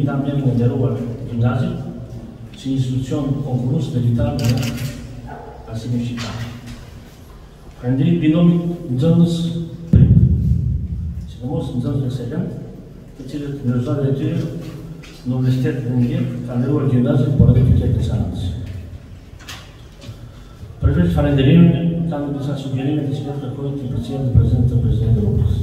Kemi nderuar gjimnazin si institucion konkurrues meritar në arsimin shqiptar. Faleminderit binomit nxënës prind, sidomos nxënësve ekselentë, të cilët me rezultatet e tyre në universitet kanë nderuar gjimnazin, por edhe qytetin e Sarandës. Përveç falënderimeve, kam disa sugjerime të cilat kërkoj t'i përcjell në prezencë të presidentit të Republikës.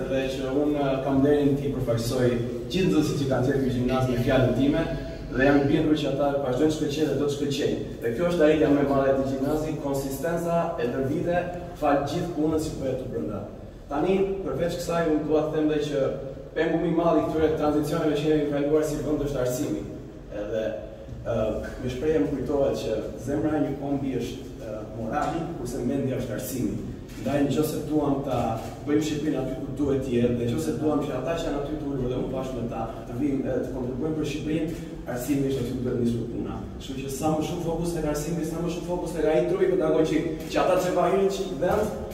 Dhe që unë kam nderin t'i përfaqësoj gjithë nxënësit që kanë nxjerr ky gjimnaz me fjalën time dhe jam i bindur që ata vazhdojnë të shkëlqejnë dhe do të shkëlqejnë. Dhe kjo është arritja më e madhe e këtij gjimnazi, konsistenca ndër vite falë gjithë punës që bëhet këtu brenda. Tani përveç kësaj unë dua të them dhe që pengu më i madh i këtyre tranzicioneve që kemi kaluar si vend është arsimi. Edhe një shprehje më kujtohet që zemra e një kombi është morali, kurse mendja është arsimi. Ndaj në qoftë se duam ta bëjmë Shqipërinë aty ku duhet të jetë, dhe në qoftë se duam që ata që janë aty të ulur dhe ne bashkë me ta të vijmë dhe të kontribuojmë për Shqipërinë, arsimi është aty ku duhet nisur puna. Kështu që sa më shumë fokus tek arsimi, sa më shumë fokus tek ai trupi pedagogjik që ata që vajnë në vend,